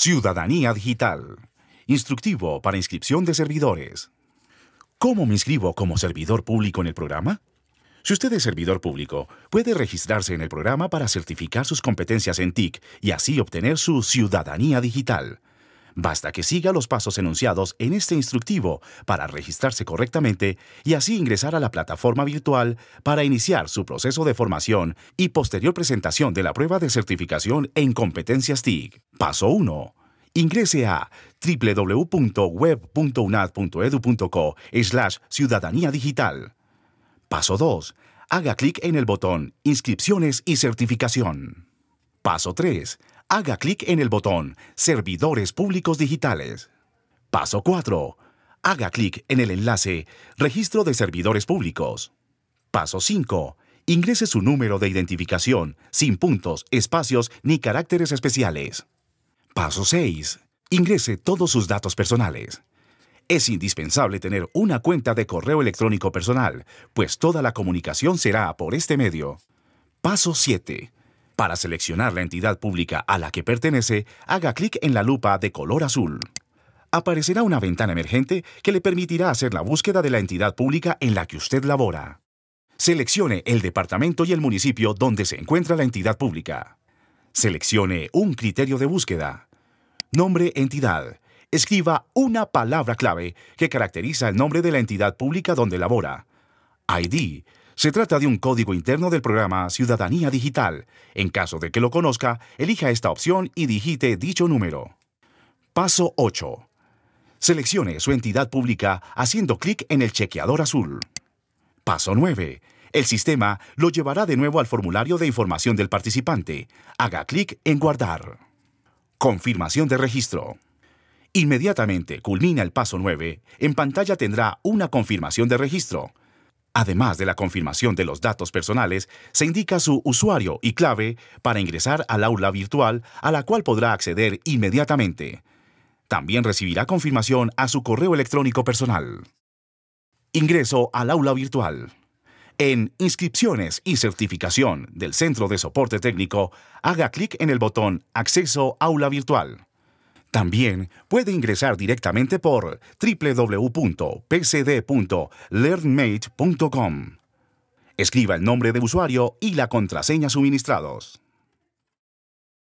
Ciudadanía Digital. Instructivo para inscripción de servidores. ¿Cómo me inscribo como servidor público en el programa? Si usted es servidor público, puede registrarse en el programa para certificar sus competencias en TIC y así obtener su ciudadanía digital. Basta que siga los pasos enunciados en este instructivo para registrarse correctamente y así ingresar a la plataforma virtual para iniciar su proceso de formación y posterior presentación de la prueba de certificación en competencias TIC. Paso 1. Ingrese a www.web.unad.edu.co slash ciudadanía digital. Paso 2. Haga clic en el botón Inscripciones y certificación. Paso 3 haga clic en el botón Servidores Públicos Digitales. Paso 4. Haga clic en el enlace Registro de Servidores Públicos. Paso 5. Ingrese su número de identificación, sin puntos, espacios ni caracteres especiales. Paso 6. Ingrese todos sus datos personales. Es indispensable tener una cuenta de correo electrónico personal, pues toda la comunicación será por este medio. Paso 7. Para seleccionar la entidad pública a la que pertenece, haga clic en la lupa de color azul. Aparecerá una ventana emergente que le permitirá hacer la búsqueda de la entidad pública en la que usted labora. Seleccione el departamento y el municipio donde se encuentra la entidad pública. Seleccione un criterio de búsqueda. Nombre entidad. Escriba una palabra clave que caracteriza el nombre de la entidad pública donde labora. ID se trata de un código interno del programa Ciudadanía Digital. En caso de que lo conozca, elija esta opción y digite dicho número. Paso 8. Seleccione su entidad pública haciendo clic en el chequeador azul. Paso 9. El sistema lo llevará de nuevo al formulario de información del participante. Haga clic en Guardar. Confirmación de registro. Inmediatamente culmina el paso 9, en pantalla tendrá una confirmación de registro. Además de la confirmación de los datos personales, se indica su usuario y clave para ingresar al aula virtual a la cual podrá acceder inmediatamente. También recibirá confirmación a su correo electrónico personal. Ingreso al aula virtual. En Inscripciones y Certificación del Centro de Soporte Técnico, haga clic en el botón Acceso Aula Virtual. También puede ingresar directamente por www.pcd.learnmate.com. Escriba el nombre de usuario y la contraseña suministrados.